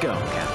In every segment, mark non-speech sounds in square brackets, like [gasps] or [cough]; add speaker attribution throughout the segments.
Speaker 1: go,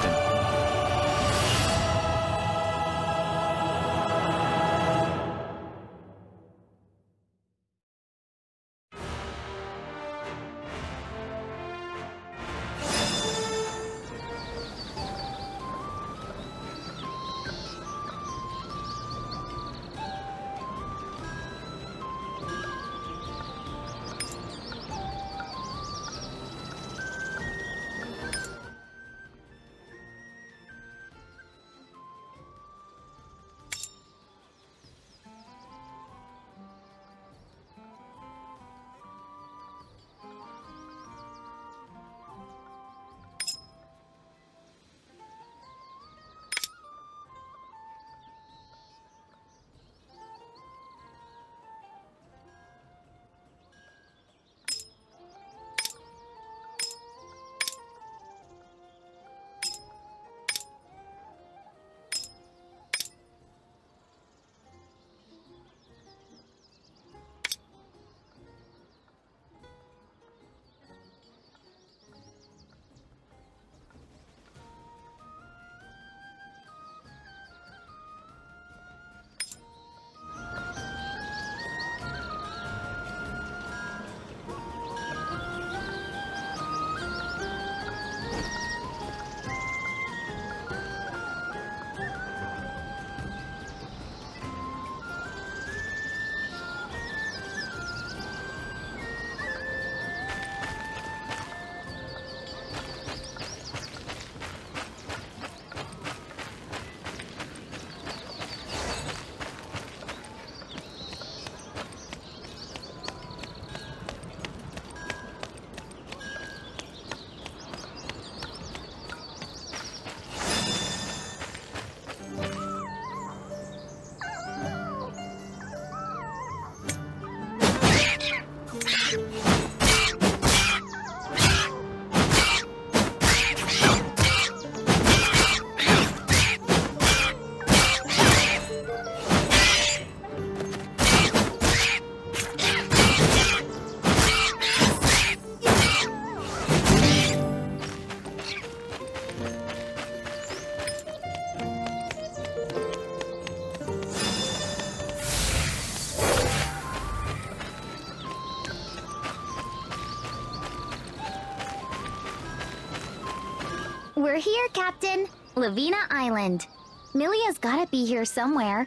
Speaker 2: We're here, Captain. Lavina Island. Milia's gotta be here somewhere.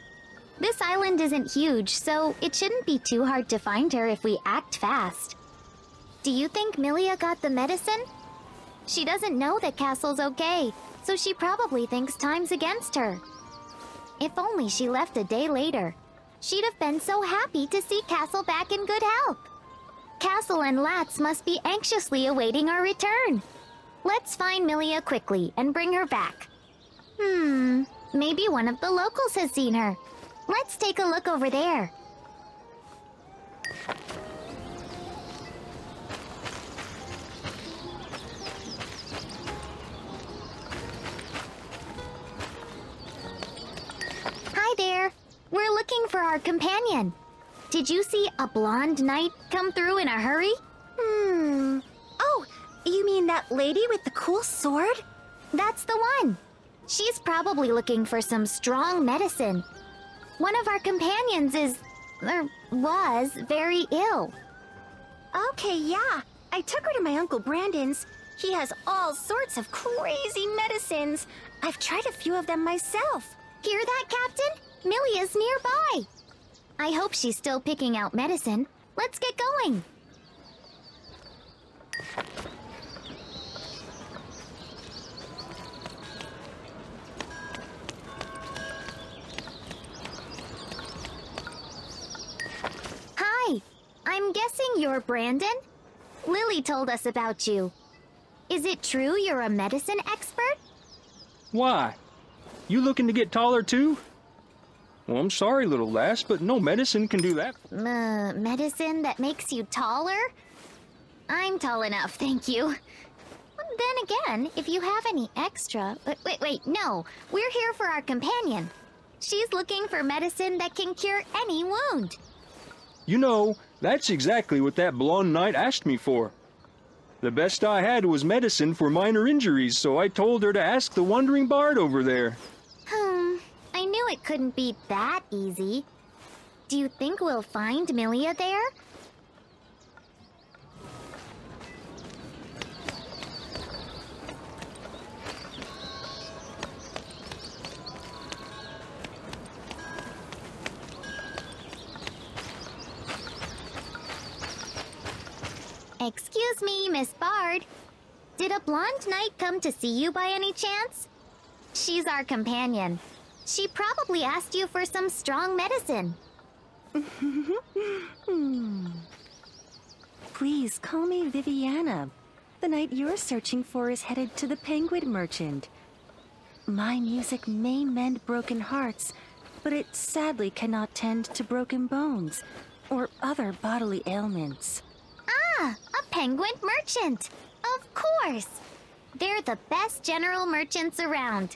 Speaker 2: This island isn't huge, so it shouldn't be too hard to find her if we act fast. Do you think Milia got the medicine? She doesn't know that Castle's okay, so she probably thinks time's against her. If only she left a day later. She'd have been so happy to see Castle back in good health. Castle and Lats must be anxiously awaiting our return. Let's find Milia quickly and bring her back. Hmm, maybe one of the locals has seen her. Let's take a look over there. Hi there. We're looking for our companion. Did you see a blonde knight come through in a hurry?
Speaker 3: Hmm. Oh, you mean that lady with the cool sword?
Speaker 2: That's the one. She's probably looking for some strong medicine. One of our companions is, er, was very ill.
Speaker 3: Okay, yeah. I took her to my Uncle Brandon's. He has all sorts of crazy medicines. I've tried a few of them myself.
Speaker 2: Hear that, Captain? Millie is nearby. I hope she's still picking out medicine. Let's get going. I'm guessing you're Brandon? Lily told us about you. Is it true you're a medicine expert?
Speaker 4: Why? You looking to get taller too? Well, I'm sorry, little lass, but no medicine can do that.
Speaker 2: Uh, medicine that makes you taller? I'm tall enough, thank you. Then again, if you have any extra... Wait, wait, wait, no. We're here for our companion. She's looking for medicine that can cure any wound.
Speaker 4: You know, That's exactly what that blonde knight asked me for. The best I had was medicine for minor injuries, so I told her to ask the Wandering Bard over there.
Speaker 2: Hmm, I knew it couldn't be that easy. Do you think we'll find Milia there? Excuse me, Miss Bard. Did a blonde knight come to see you by any chance? She's our companion. She probably asked you for some strong medicine. [laughs] Hmm.
Speaker 3: Please call me Viviana. The knight you're searching for is headed to the Penguin Merchant. My music may mend broken hearts, but it sadly cannot tend to broken bones or other bodily ailments.
Speaker 2: Ah, a penguin merchant. Of course. They're the best general merchants around.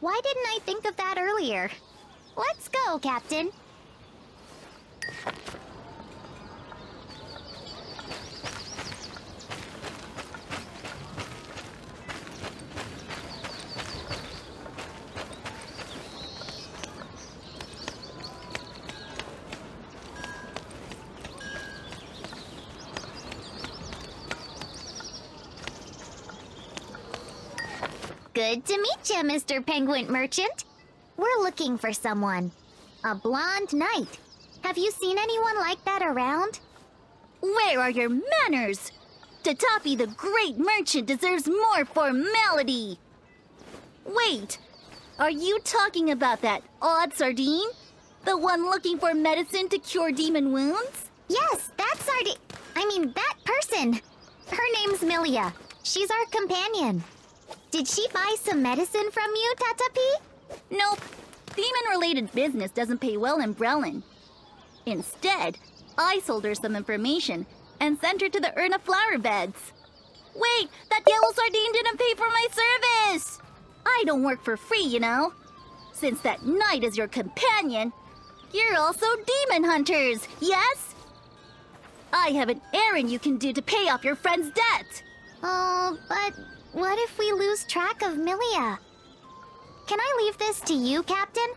Speaker 2: Why didn't I think of that earlier? Let's go, Captain. Good to meet you, Mr. Penguin Merchant. We're looking for someone. A blonde knight. Have you seen anyone like that around?
Speaker 5: Where are your manners? Tatapi the great merchant deserves more formality. Wait, are you talking about that odd sardine? The one looking for medicine to cure demon wounds?
Speaker 2: Yes, that's Sardi. I mean, that person. Her name's Milia. She's our companion. Did she buy some medicine from you, Tatapi?
Speaker 5: Nope. Demon-related business doesn't pay well in Brelin. Instead, I sold her some information and sent her to the Urna flower beds. Wait, that yellow sardine didn't pay for my service! I don't work for free, you know. Since that knight is your companion, you're also demon hunters, yes? I have an errand you can do to pay off your friend's debt.
Speaker 2: Oh, but what if we lose track of Milia? Can I leave this to you, Captain?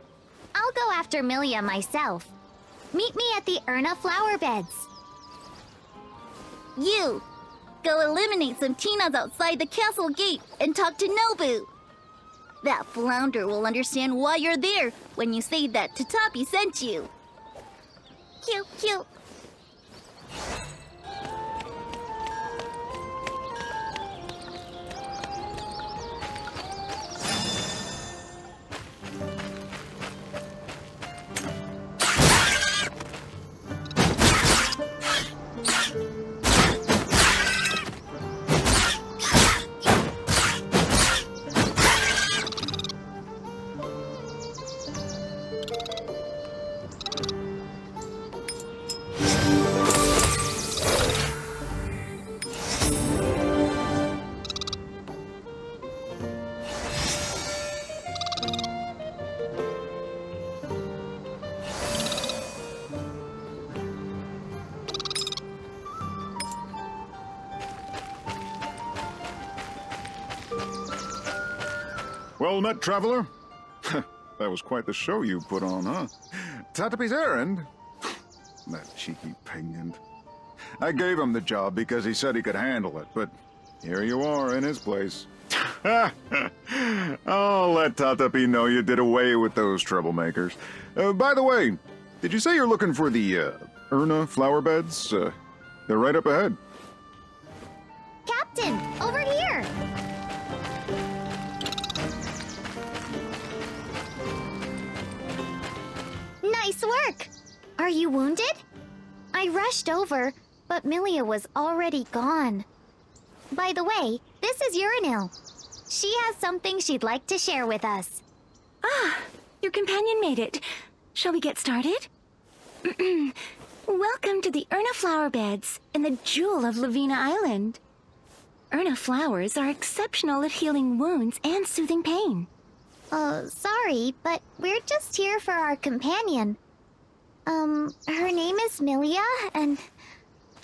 Speaker 2: I'll go after Milia myself. Meet me at the Erna flower beds.
Speaker 5: You, go eliminate some Tinas outside the castle gate and talk to Nobu. That flounder will understand why you're there when you say that Tatapi sent you. Cute, cute.
Speaker 6: Met, traveler. [laughs] that was quite the show you put on, huh? Tatapi's errand? [laughs] that cheeky penguin. I gave him the job because he said he could handle it, but here you are in his place. [laughs] oh, let Tatapi know you did away with those troublemakers. Uh, by the way, did you say you're looking for the, uh, Urna flower beds? Uh, they're right up ahead.
Speaker 2: Captain, over here! Nice work! Are you wounded? I rushed over, but Milia was already gone. By the way, this is Urinil. She has something she'd like to share with us.
Speaker 3: Ah, your companion made it. Shall we get started? [clears throat] Welcome to the Urna flower beds in the jewel of Lavina Island. Urna flowers are exceptional at healing wounds and soothing pain.
Speaker 2: Uh, sorry, but we're just here for our companion. Um, her name is Milia, and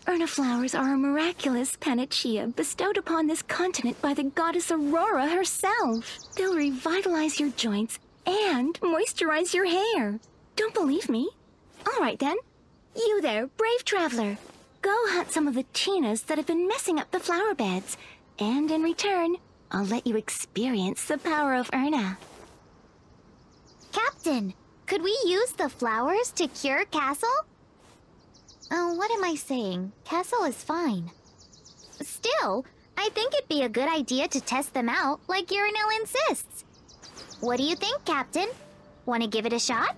Speaker 3: Erna flowers are a miraculous panacea bestowed upon this continent by the goddess Aurora herself. They'll revitalize your joints and moisturize your hair. Don't believe me? All right then. You there, brave traveler. Go hunt some of the Tinas that have been messing up the flower beds. And in return, I'll let you experience the power of Erna.
Speaker 2: Captain, could we use the flowers to cure Castle? Oh, what am I saying? Castle is fine. Still, I think it'd be a good idea to test them out like Urinil insists. What do you think, Captain? Want to give it a shot?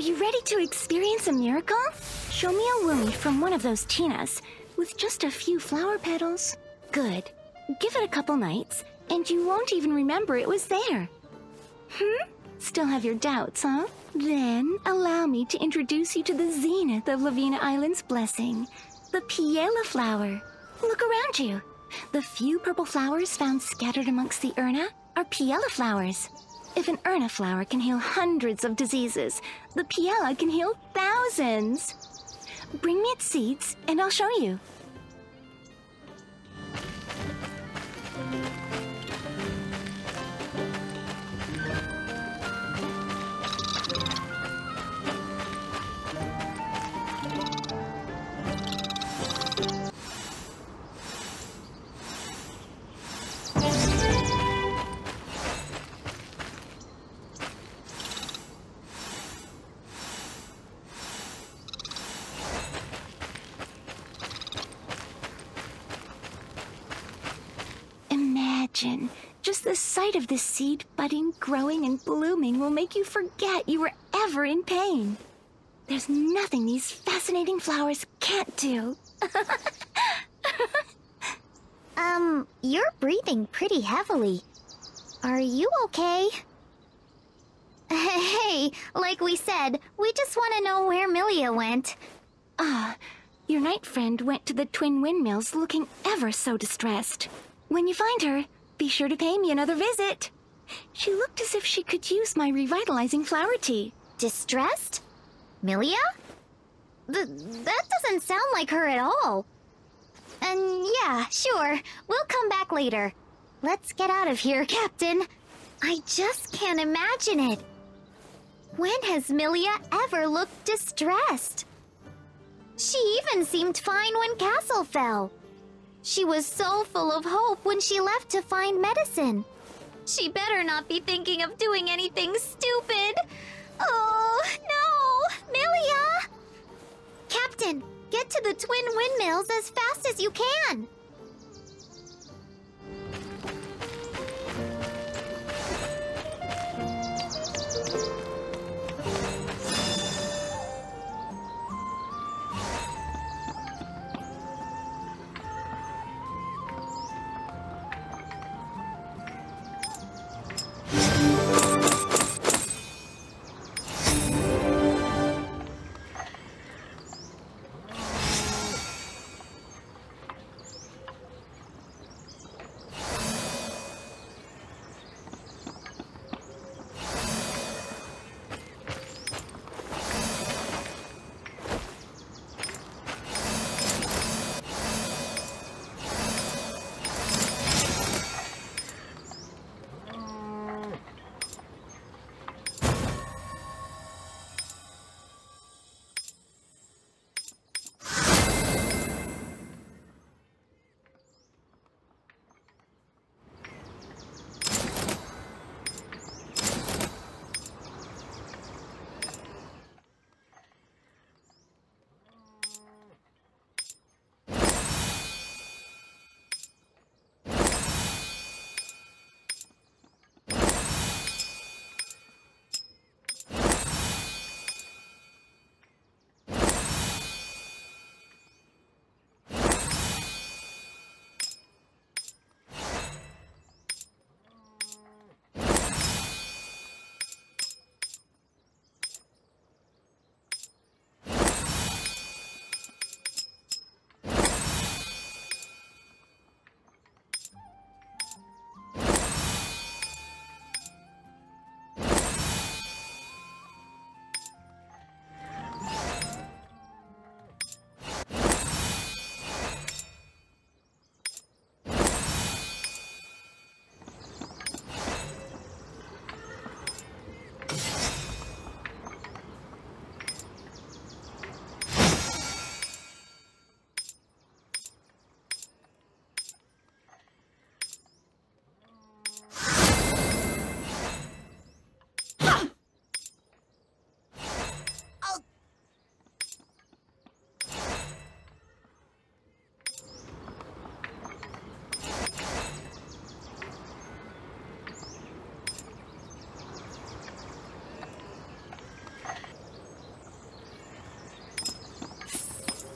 Speaker 3: You ready to experience a miracle? Show me a willy from one of those Tinas with just a few flower petals. Good. Give it a couple nights, and you won't even remember it was there. Hmm? Still have your doubts, huh? Then allow me to introduce you to the zenith of Lavina Island's blessing, the Piela flower. Look around you. The few purple flowers found scattered amongst the Erna are Piela flowers. If an Erna flower can heal hundreds of diseases, the Piela can heal thousands. Bring me its seeds, and I'll show you. The sight of this seed budding, growing, and blooming will make you forget you were ever in pain. There's nothing these fascinating flowers can't do. [laughs]
Speaker 2: Um, you're breathing pretty heavily. Are you okay? [laughs] Hey, like we said, we just want to know where Milia went.
Speaker 3: Ah, your knight friend went to the twin windmills looking ever so distressed. When you find her, be sure to pay me another visit. She looked as if she could use my revitalizing flower tea.
Speaker 2: Distressed? Milia? Th that doesn't sound like her at all. And yeah, sure, we'll come back later. Let's get out of here, Captain. I just can't imagine it. When has Milia ever looked distressed? She even seemed fine when Castle fell. She was so full of hope when she left to find medicine. She better not be thinking of doing anything stupid. Oh, no! Milia! Captain, get to the twin windmills as fast as you can.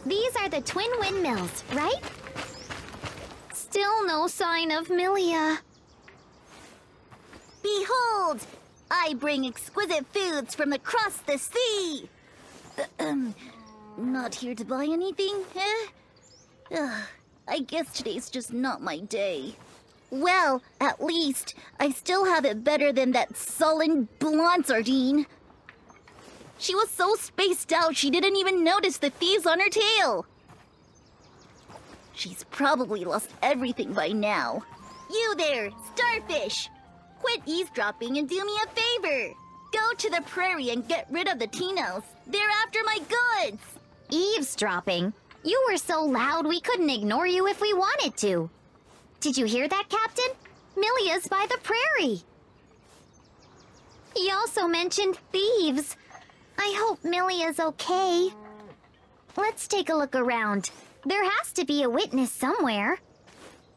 Speaker 2: These are the twin windmills, right? Still no sign of Milia.
Speaker 5: Behold! I bring exquisite foods from across the sea! Ahem. [clears throat] Not here to buy anything, eh? Ugh, I guess today's just not my day. Well, at least I still have it better than that sullen blonde sardine. She was so spaced out she didn't even notice the thieves on her tail. She's probably lost everything by now. You there, starfish! Quit eavesdropping and do me a favor. Go to the prairie and get rid of the Tinos. They're after my goods.
Speaker 2: Eavesdropping? You were so loud we couldn't ignore you if we wanted to. Did you hear that, Captain? Milia's by the prairie. He also mentioned thieves. I hope Millie is okay. Let's take a look around. There has to be a witness somewhere.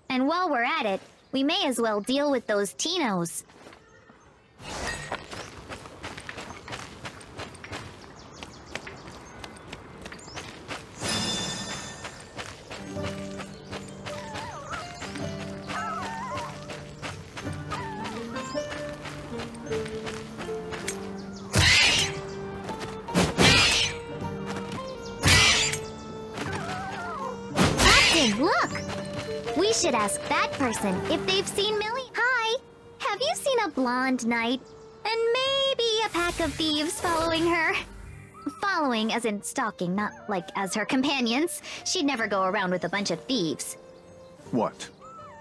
Speaker 2: And while we're at it, we may as well deal with those Tinos. Should ask that person if they've seen Millie. Hi! Have you seen a blonde knight? And maybe a pack of thieves following her? Following as in stalking, not like as her companions. She'd never go around with a bunch of thieves.
Speaker 6: What?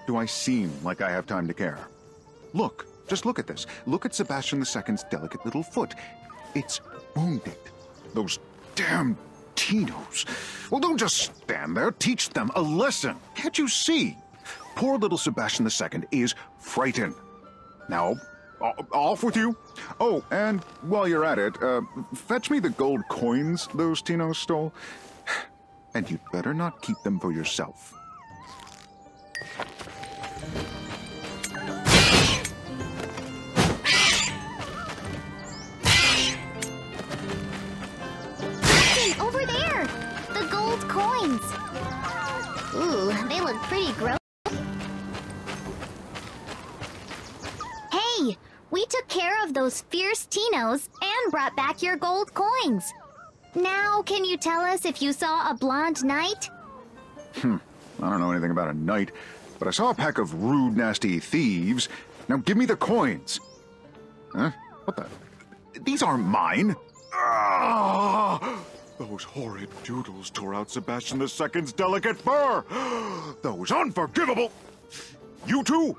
Speaker 6: Do I seem like I have time to care? Look, just look at this. Look at Sebastian II's delicate little foot. It's wounded. Those damn Tinos. Well, don't just stand there. Teach them a lesson. Can't you see? Poor little Sebastian II is frightened. Now, off with you. Oh, and while you're at it, uh, fetch me the gold coins those Tinos stole. [sighs] And you'd better not keep them for yourself.
Speaker 2: Over there! The gold coins! Ooh, they look pretty gross. We took care of those fierce Tinos and brought back your gold coins. Now, can you tell us if you saw a blonde knight?
Speaker 6: Hmm, I don't know anything about a knight, but I saw a pack of rude, nasty thieves. Now give me the coins. Huh? What the? These aren't mine. Ah! Those horrid doodles tore out Sebastian II's delicate fur. [gasps] Those unforgivable. You two,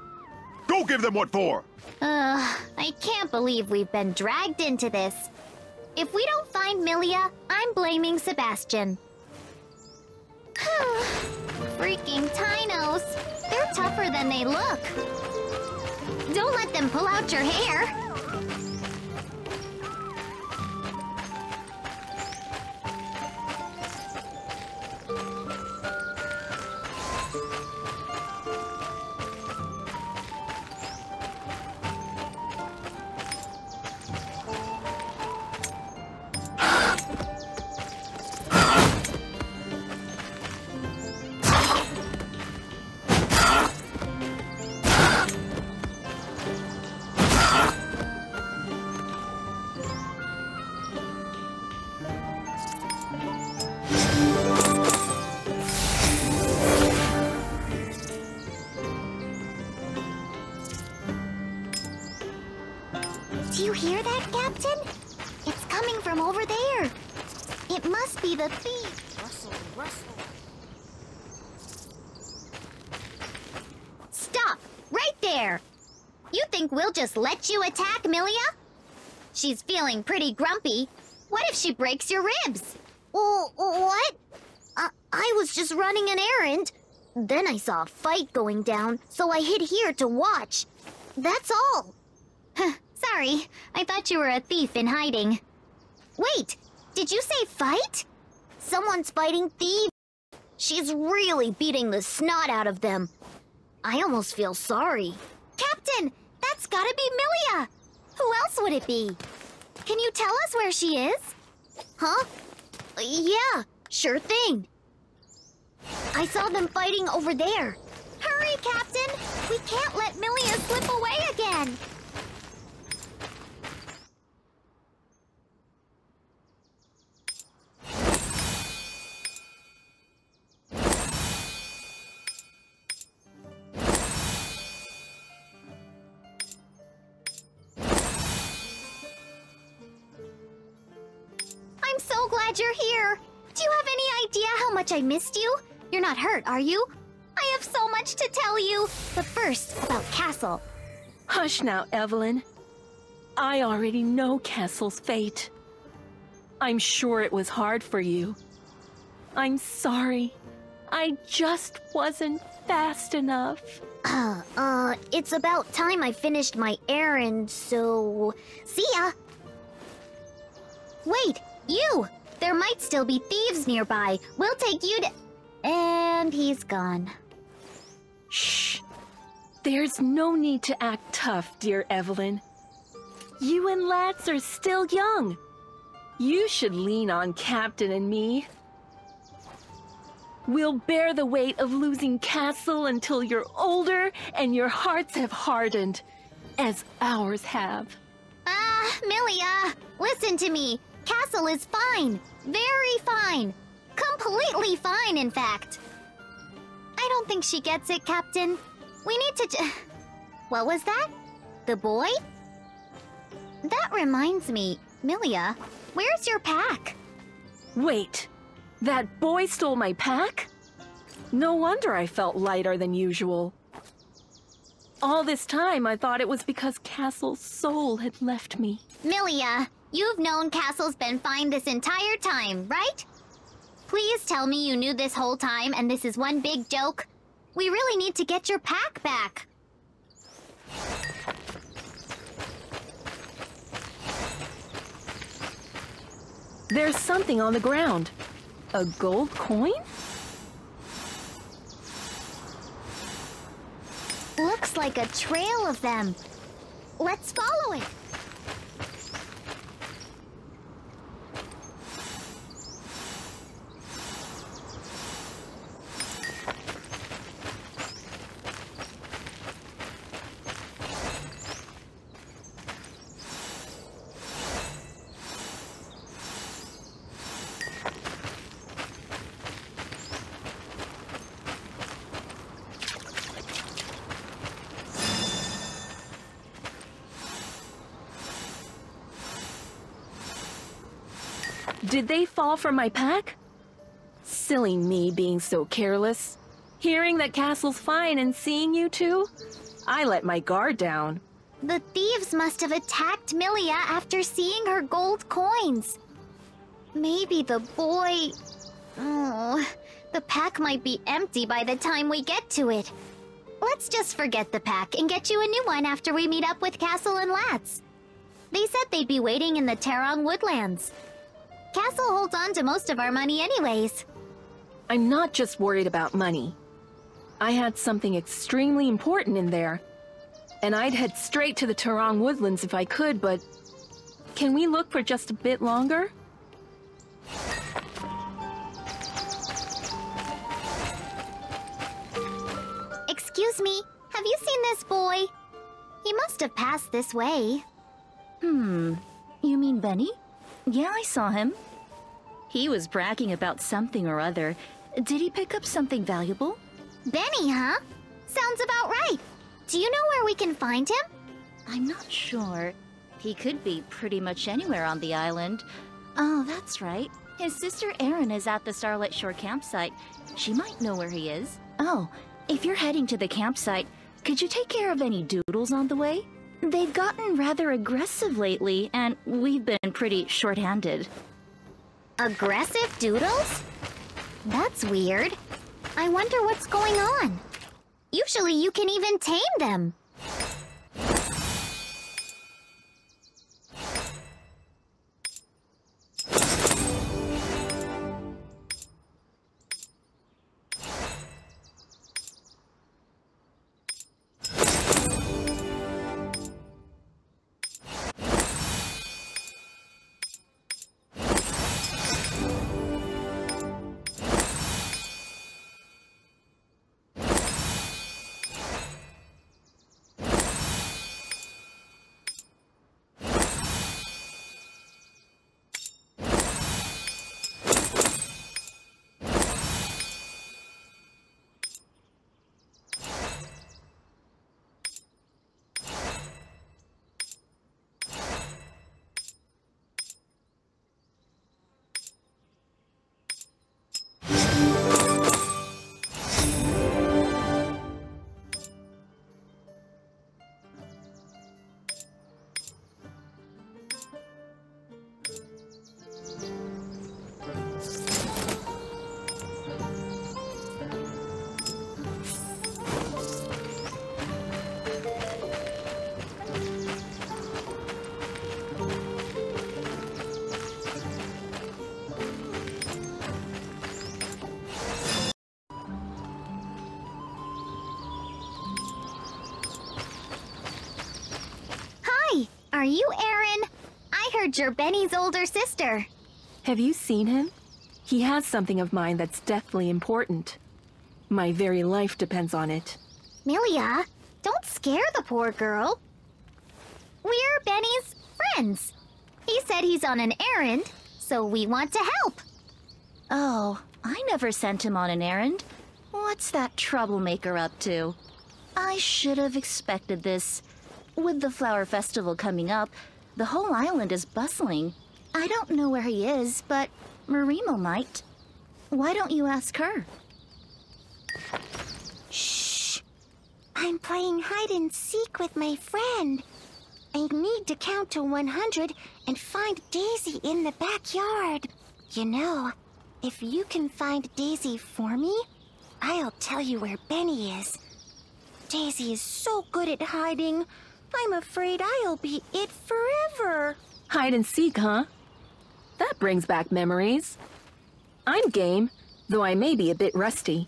Speaker 6: go give them what for.
Speaker 2: Ugh, I can't believe we've been dragged into this. If we don't find Milia, I'm blaming Sebastian. [sighs] Freaking Tinos! They're tougher than they look. Don't let them pull out your hair. Feeling pretty grumpy. What if she breaks your ribs? Oh, what? Uh, I was just running an errand. Then I saw a fight going down, so I hid here to watch. That's all. [sighs] Sorry, I thought you were a thief in hiding. Wait, did you say fight? Someone's fighting thieves. She's really beating the snot out of them. I almost feel sorry. Captain, that's gotta be Milia. Who else would it be? Can you tell us where she is? Huh? Yeah, sure thing. I saw them fighting over there. Hurry, Captain! We can't let Milia slip away again! Missed you? You're not hurt, are you? I have so much to tell you. But first, about Castle.
Speaker 7: Hush now, Evelyn. I already know Castle's fate. I'm sure it was hard for you. I'm sorry. I just wasn't fast enough.
Speaker 2: Uh, uh, it's about time I finished my errand, so... See ya! Wait, you! There might still be thieves nearby. We'll take you to... And he's gone.
Speaker 7: Shh. There's no need to act tough, dear Evelyn. You and Lats are still young. You should lean on Captain and me. We'll bear the weight of losing Castle until you're older and your hearts have hardened, as ours have.
Speaker 2: Ah, Milia! Listen to me! Castle is fine! Very fine! Completely fine, in fact! I don't think she gets it, Captain. We need to j- [laughs] What was that? The boy? That reminds me, Milia, where's your pack?
Speaker 7: Wait, that boy stole my pack? No wonder I felt lighter than usual. All this time I thought it was because Castle's soul had left me.
Speaker 2: Milia, you've known Castle's been fine this entire time, right? Please tell me you knew this whole time and this is one big joke. We really need to get your pack back.
Speaker 7: There's something on the ground. A gold coin?
Speaker 2: Looks like a trail of them. Let's follow it.
Speaker 7: Did they fall from my pack? Silly me being so careless. Hearing that Castle's fine and seeing you two, I let my guard down.
Speaker 2: The thieves must have attacked Milia after seeing her gold coins. Maybe the boy... Oh, the pack might be empty by the time we get to it. Let's just forget the pack and get you a new one after we meet up with Castle and Lats. They said they'd be waiting in the Terong Woodlands. Castle holds on to most of our money anyways.
Speaker 7: I'm not just worried about money. I had something extremely important in there. And I'd head straight to the Tarong Woodlands if I could, but... Can we look for just a bit longer?
Speaker 2: Excuse me, have you seen this boy? He must have passed this way.
Speaker 5: Hmm. You mean Benny? Yeah, I saw him. He was bragging about something or other. Did he pick up something valuable?
Speaker 2: Benny, huh? Sounds about right. Do you know where we can find him?
Speaker 5: I'm not sure. He could be pretty much anywhere on the island. Oh, that's right. His sister Erin is at the Starlight Shore campsite. She might know where he is. Oh, if you're heading to the campsite, could you take care of any doodles on the way? They've gotten rather aggressive lately, and we've been pretty short-handed.
Speaker 2: Aggressive doodles? That's weird. I wonder what's going on. Usually you can even tame them. Are you Erin? I heard you're Benny's older sister.
Speaker 7: Have you seen him? He has something of mine that's deathly important. My very life depends on it.
Speaker 2: Milia, don't scare the poor girl. We're Benny's friends. He said he's on an errand, so we want to help.
Speaker 5: Oh, I never sent him on an errand. What's that troublemaker up to? I should have expected this. With the flower festival coming up, the whole island is bustling. I don't know where he is, but Marimo might. Why don't you ask her?
Speaker 3: Shh. I'm playing hide and seek with my friend. I need to count to 100 and find Daisy in the backyard. You know, if you can find Daisy for me, I'll tell you where Benny is. Daisy is so good at hiding. I'm afraid I'll be it forever.
Speaker 7: Hide and seek, huh? That brings back memories. I'm game, though I may be a bit rusty.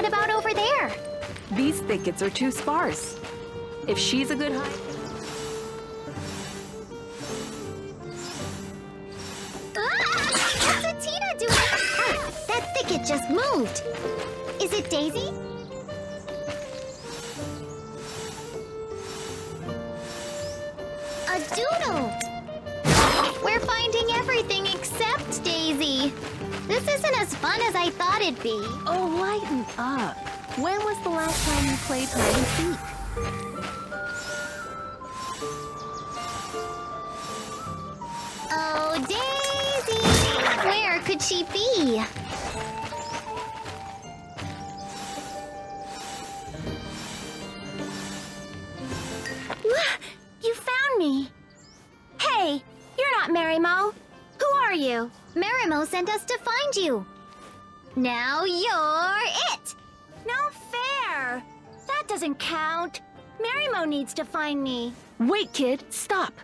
Speaker 2: What about over there?
Speaker 7: These thickets are too sparse. If she's a good hide...
Speaker 2: Ah! What's Tina doing? Ah, that thicket just moved. Is it Daisy? Isn't as fun as I thought it'd be.
Speaker 3: Oh, lighten up. When was the last time you played hide and seek?
Speaker 2: Oh, Daisy! Where could she be? Marimo sent us to find you. Now you're it!
Speaker 3: No fair. That doesn't count. Marimo needs to find me.
Speaker 7: Wait, kid, stop.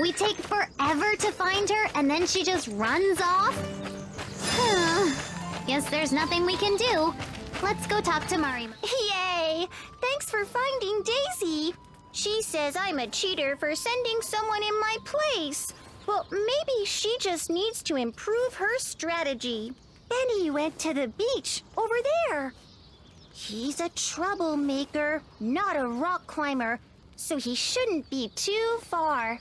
Speaker 2: We take forever to find her and then she just runs off? [sighs] Guess there's nothing we can do. Let's go talk to Marimo. [laughs] [laughs]
Speaker 3: Thanks for finding Daisy. She says I'm a cheater for sending someone in my place. Well, maybe she just needs to improve her strategy. Benny went to the beach over there. He's a troublemaker, not a rock climber, so he shouldn't be too far.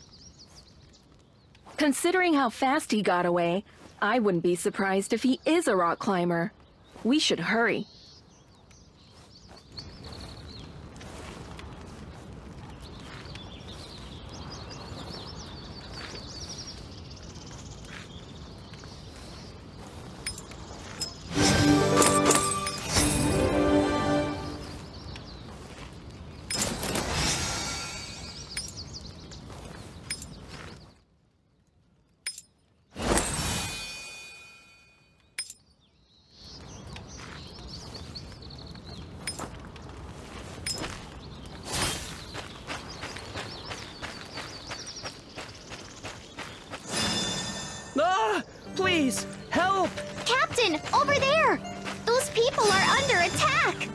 Speaker 7: Considering how fast he got away, I wouldn't be surprised if he is a rock climber. We should hurry.
Speaker 1: Help!
Speaker 2: Captain, over there! Those people are under attack!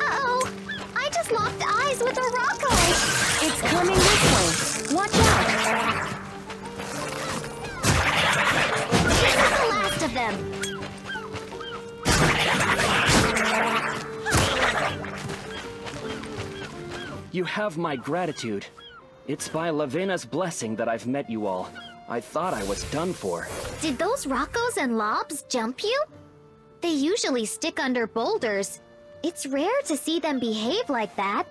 Speaker 2: Uh-oh! I just locked eyes with a Rocco!
Speaker 7: It's coming this way. Watch out.
Speaker 2: This is the last of them!
Speaker 1: You have my gratitude. It's by Lavena's blessing that I've met you all. I thought I was done for.
Speaker 2: Did those Roccos and Lobs jump you? They usually stick under boulders. It's rare to see them behave like that.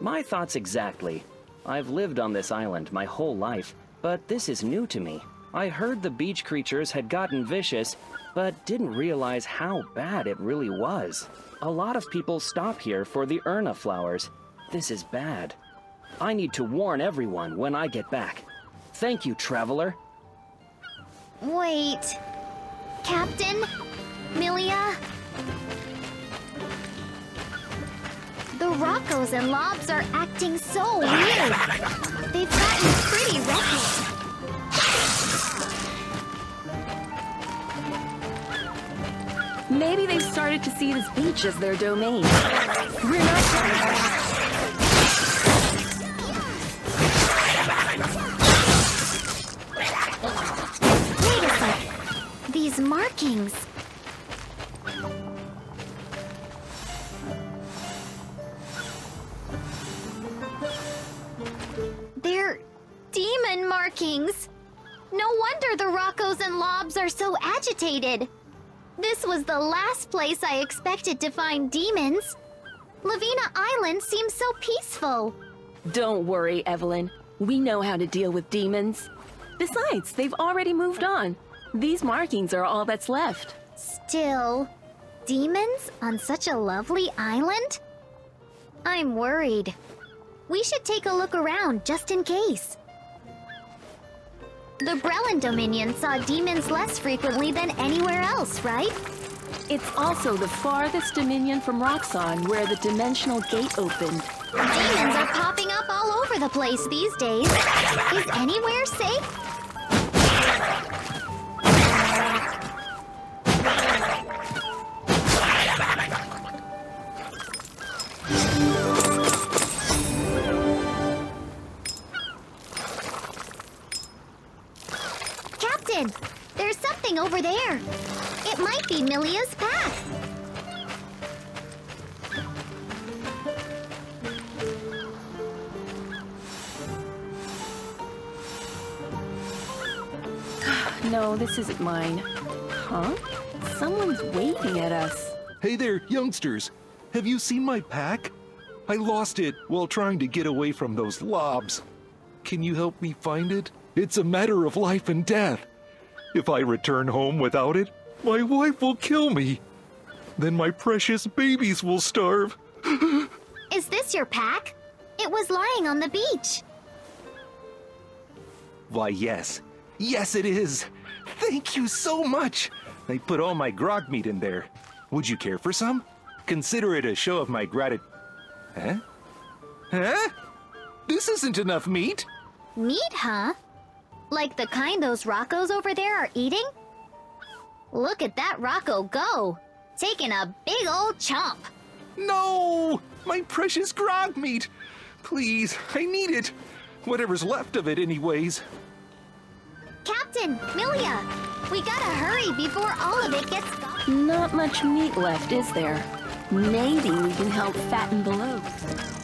Speaker 1: My thoughts exactly. I've lived on this island my whole life, but this is new to me. I heard the beach creatures had gotten vicious, but didn't realize how bad it really was. A lot of people stop here for the Erna flowers. This is bad. I need to warn everyone when I get back. Thank you, Traveler.
Speaker 2: Wait. Captain? Milia? The Rockos and Lobs are acting so weird. They've gotten pretty reckless.
Speaker 7: Maybe they've started to see this beach as their domain. We're not
Speaker 2: Wait a sec. These markings. They're demon markings. No wonder the Rockos and Lobs are so agitated. This was the last place I expected to find demons. Lavina Island seems so peaceful.
Speaker 7: Don't worry, Evelyn. We know how to deal with demons. Besides, they've already moved on. These markings are all that's left.
Speaker 2: Still, demons on such a lovely island? I'm worried. We should take a look around just in case. The Brelin Dominion saw demons less frequently than anywhere else, right?
Speaker 7: It's also the farthest dominion from Roxxon where the dimensional gate opened.
Speaker 2: Demons are popping up all over the place these days. Is anywhere safe? Something over there. It might be Milia's pack. [sighs]
Speaker 7: No, this isn't mine. Huh? Someone's waving at us.
Speaker 8: Hey there, youngsters. Have you seen my pack? I lost it while trying to get away from those lobs. Can you help me find it? It's a matter of life and death. If I return home without it, my wife will kill me. Then my precious babies will starve. [gasps]
Speaker 2: Is this your pack? It was lying on the beach.
Speaker 8: Why, yes. Yes, it is. Thank you so much. I put all my grog meat in there. Would you care for some? Consider it a show of my gratitude. Huh? Huh? This isn't enough meat.
Speaker 2: Meat, huh? Like the kind those Rockos over there are eating? Look at that Rocco go! Taking a big old chomp!
Speaker 8: No! My precious grog meat! Please, I need it. Whatever's left of it, anyways.
Speaker 2: Captain, Milia! We gotta hurry before all of it gets gone.
Speaker 7: Not much meat left, is there? Maybe we can help fatten the loaves.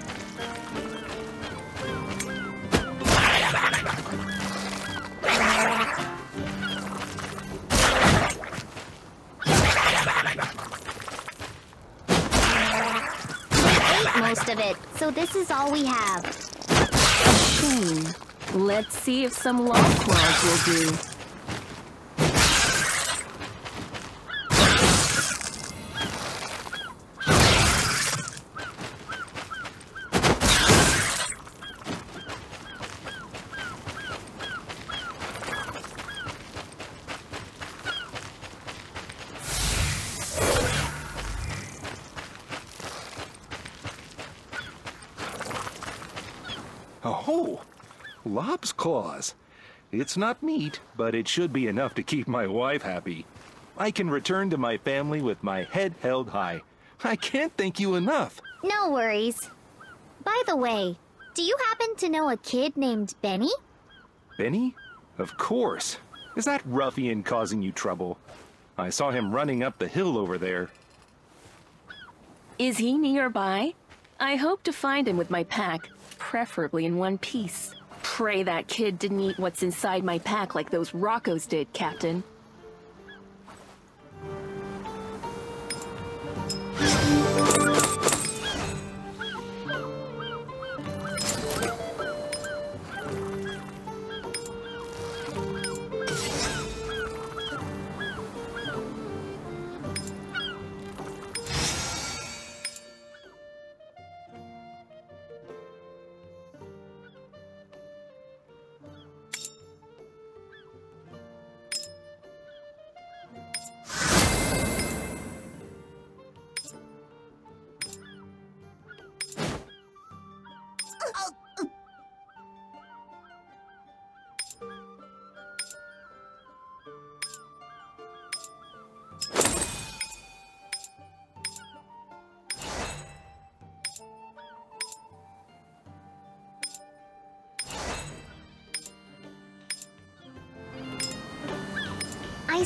Speaker 2: Most of it, so this is all we have.
Speaker 7: Shame. Let's see if some lob claws will do.
Speaker 8: Lob's claws. It's not meat, but it should be enough to keep my wife happy. I can return to my family with my head held high. I can't thank you enough.
Speaker 2: No worries. By the way, do you happen to know a kid named Benny?
Speaker 8: Benny? Of course. Is that ruffian causing you trouble? I saw him running up the hill over there.
Speaker 7: Is he nearby? I hope to find him with my pack, preferably in one piece. Pray that kid didn't eat what's inside my pack like those Rockos did, Captain.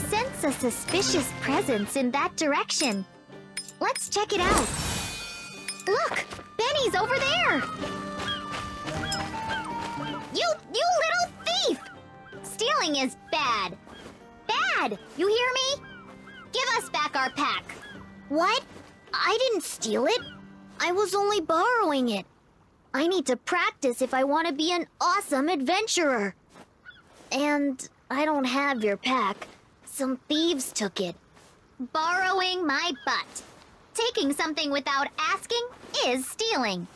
Speaker 2: Sense a suspicious presence in that direction. Let's check it out. Look! Benny's over there! You, you little thief! Stealing is bad. Bad! You hear me? Give us back our pack. What? I didn't steal it. I was only borrowing it. I need to practice if I want to be an awesome adventurer. And I don't have your pack. Some thieves took it. Borrowing my butt. Taking something without asking is stealing.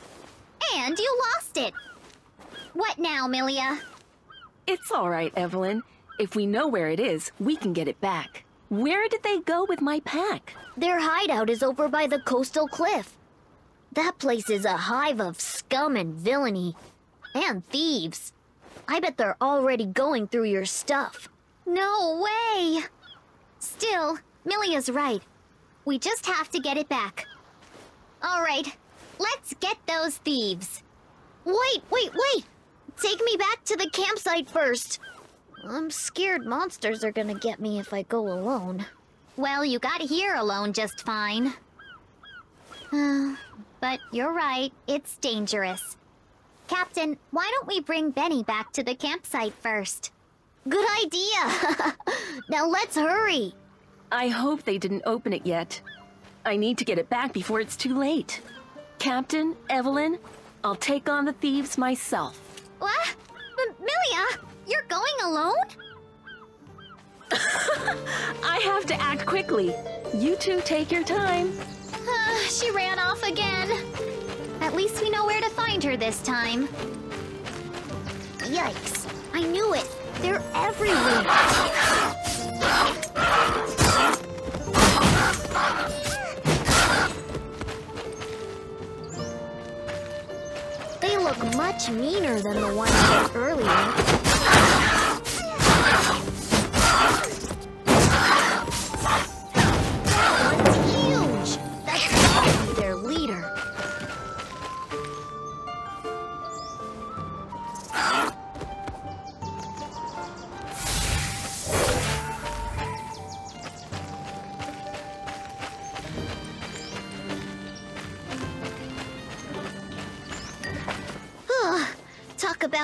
Speaker 2: And you lost it. What now, Milia?
Speaker 7: It's all right, Evelyn. If we know where it is, we can get it back. Where did they go with my pack?
Speaker 2: Their hideout is over by the coastal cliff. That place is a hive of scum and villainy. And thieves. I bet they're already going through your stuff. No way! Still, Milia's right. We just have to get it back. All right, let's get those thieves. Wait, wait, wait! Take me back to the campsite first. I'm scared monsters are gonna get me if I go alone. Well, you got here alone just fine. [sighs] but you're right, it's dangerous. Captain, why don't we bring Benny back to the campsite first? Good idea! [laughs] now let's hurry!
Speaker 7: I hope they didn't open it yet. I need to get it back before it's too late. Captain, Evelyn, I'll take on the thieves myself.
Speaker 2: What? M Milia, you're going alone? [laughs]
Speaker 7: I have to act quickly. You two take your time.
Speaker 2: Uh, [sighs] she ran off again. At least we know where to find her this time. Yikes. They're everywhere. They look much meaner than the ones earlier.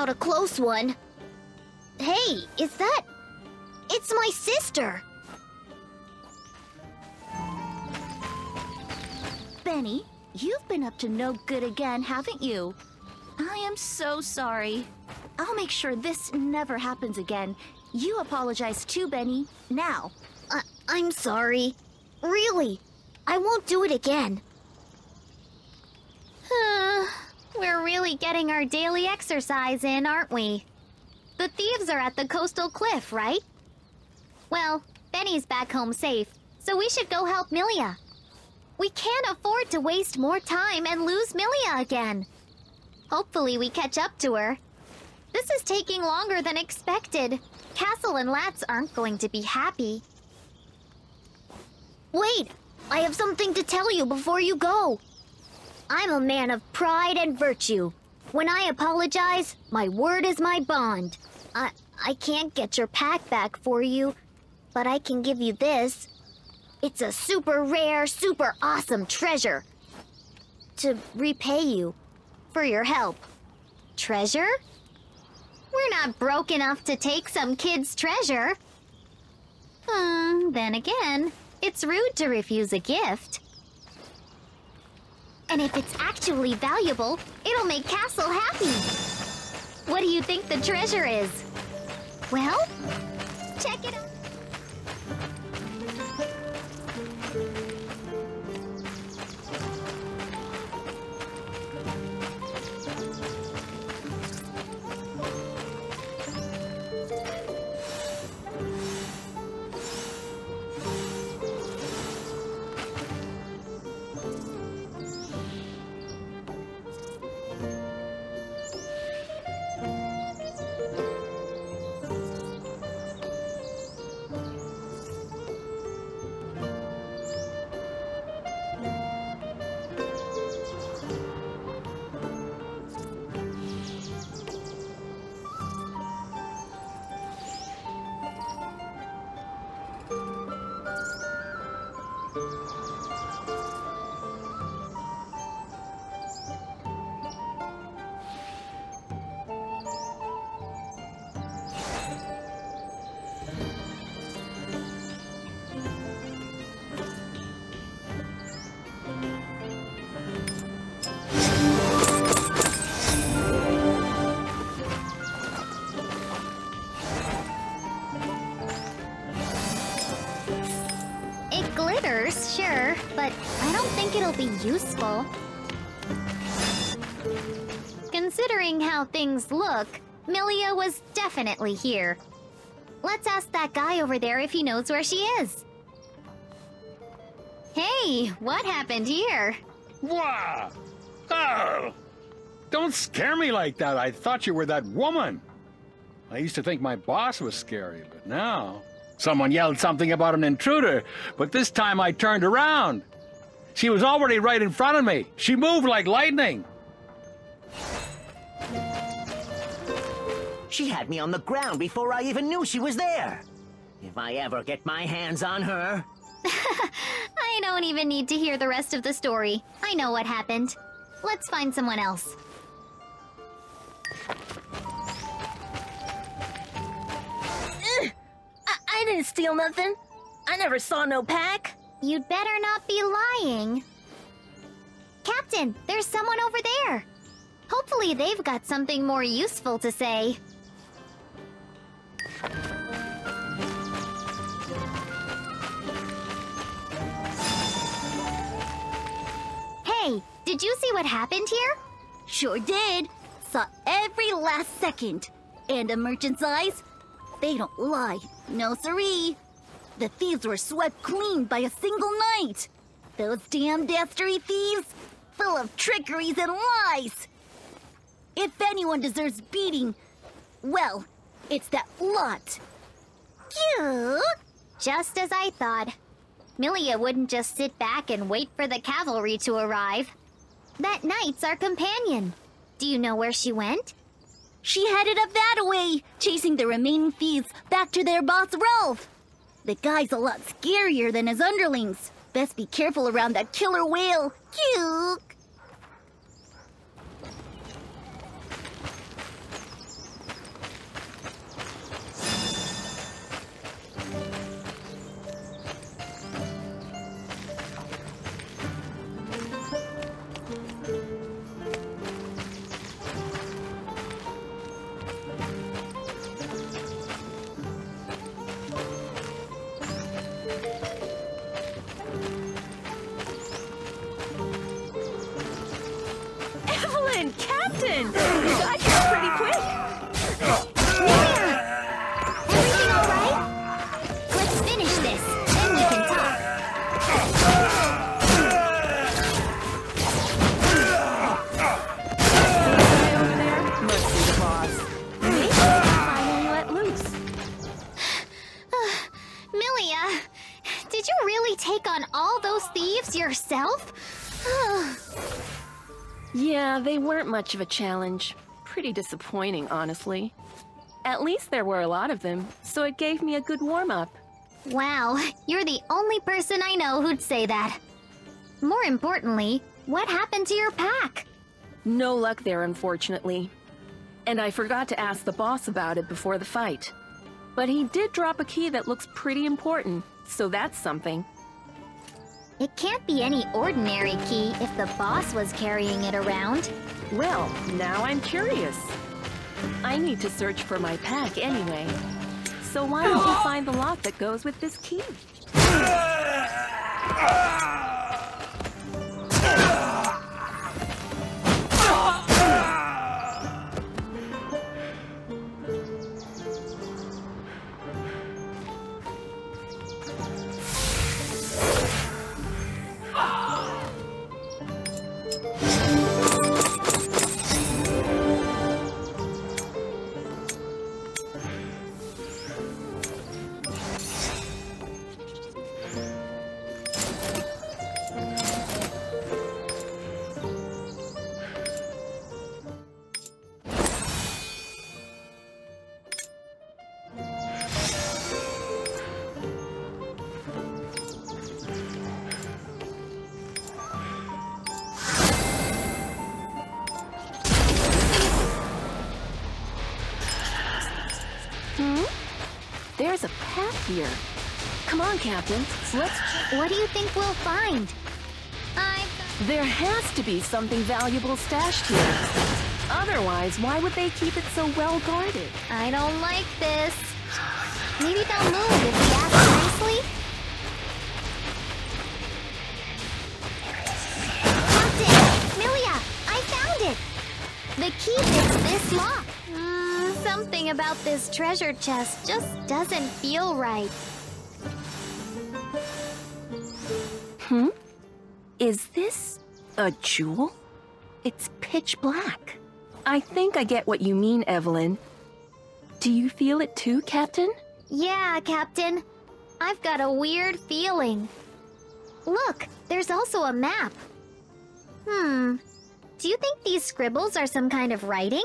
Speaker 2: A close one. Hey, is that... It's my sister!
Speaker 5: Benny, you've been up to no good again, haven't you? I am so sorry. I'll make sure this never happens again. You apologize too, Benny. Now.
Speaker 2: I I'm sorry. Really. I won't do it again. [sighs] Getting our daily exercise in, aren't we? The thieves are at the coastal cliff, right? Well, Benny's back home safe, so we should go help Milia. We can't afford to waste more time and lose Milia again. Hopefully we catch up to her. This is taking longer than expected. Castle and Lats aren't going to be happy. Wait! I have something to tell you before you go. I'm a man of pride and virtue. When I apologize, my word is my bond. I I can't get your pack back for you, but I can give you this. It's a super rare, super awesome treasure. To repay you for your help. Treasure? We're not broke enough to take some kid's treasure. Hmm, then again, it's rude to refuse a gift. And if it's actually valuable, it'll make Castle happy. What do you think the treasure is? Well, check it out. Be useful. Considering how things look, Milia was definitely here. Let's ask that guy over there if he knows where she is. Hey, what happened here?
Speaker 9: Wow! Don't scare me like that. I thought you were that woman. I used to think my boss was scary, but now... Someone yelled something about an intruder, but this time I turned around. She was already right in front of me. She moved like lightning.
Speaker 10: She had me on the ground before I even knew she was there. If I ever get my hands on her... [laughs]
Speaker 2: I don't even need to hear the rest of the story. I know what happened. Let's find someone else.
Speaker 7: I, I didn't steal nothing. I never saw no pack.
Speaker 2: You'd better not be lying. Captain, there's someone over there. Hopefully they've got something more useful to say. Hey, did you see what happened here?
Speaker 5: Sure did. Saw every last second. And a merchant's eyes? They don't lie. No siree. The thieves were swept clean by a single knight. Those damn dastardly thieves, full of trickeries and lies. If anyone deserves beating, well, it's that lot.
Speaker 2: You? Just as I thought. Milia wouldn't just sit back and wait for the cavalry to arrive. That knight's our companion. Do you know where she went?
Speaker 5: She headed up that way, chasing the remaining thieves back to their boss Rolf. The guy's a lot scarier than his underlings. Best be careful around that killer whale. Cute.
Speaker 7: Captain! You got here pretty quick.
Speaker 2: Everything all right? Let's finish this, we can talk.
Speaker 7: Over there be the boss. Finally let loose.
Speaker 2: Did you really take on all those thieves yourself?
Speaker 7: Yeah, they weren't much of a challenge. Pretty disappointing, honestly. At least there were a lot of them, so it gave me a good warm-up.
Speaker 2: wow, you're the only person I know who'd say that. More importantly, what happened to your pack?
Speaker 7: No luck there, unfortunately. And I forgot to ask the boss about it before the fight. But he did drop a key that looks pretty important, so that's something.
Speaker 2: It can't be any ordinary key if the boss was carrying it around.
Speaker 7: Well, now I'm curious. I need to search for my pack anyway. So why don't we [gasps] find the lock that goes with this key? [laughs] here. Come on, Captain. Let's...
Speaker 2: What do you think we'll find? I...
Speaker 7: There has to be something valuable stashed here. Otherwise, why would they keep it so well guarded?
Speaker 2: I don't like this. Maybe they'll move this treasure chest just doesn't feel right.
Speaker 7: Hmm? Is this a jewel? It's pitch black. I think I get what you mean, Evelyn. Do you feel it too, Captain?
Speaker 2: Yeah, Captain. I've got a weird feeling. Look, there's also a map. Hmm. Do you think these scribbles are some kind of writing?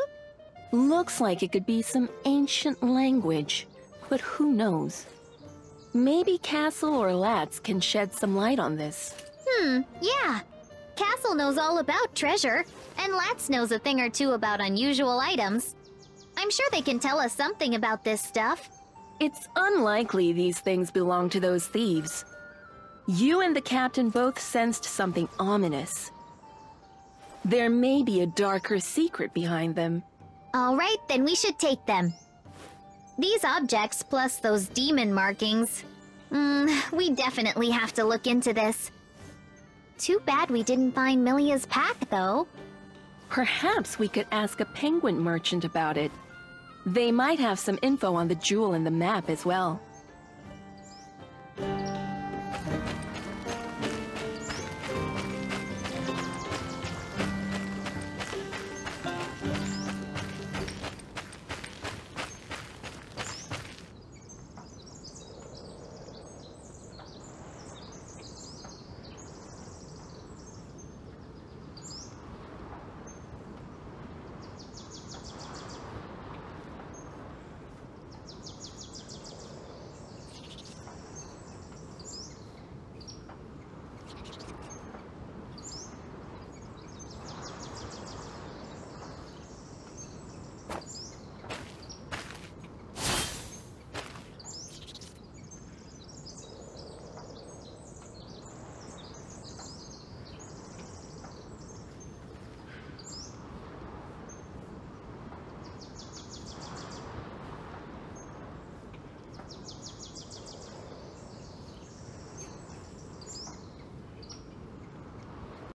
Speaker 7: Looks like it could be some ancient language, but who knows? Maybe Castle or Latz can shed some light on this.
Speaker 2: Hmm, yeah. Castle knows all about treasure, and Latz knows a thing or two about unusual items. I'm sure they can tell us something about this stuff.
Speaker 7: It's unlikely these things belong to those thieves. You and the captain both sensed something ominous. There may be a darker secret behind them.
Speaker 2: All right, then we should take them. These objects, plus those demon markings... Hmm, we definitely have to look into this. Too bad we didn't find Milia's pack, though.
Speaker 7: Perhaps we could ask a penguin merchant about it. They might have some info on the jewel in the map as well.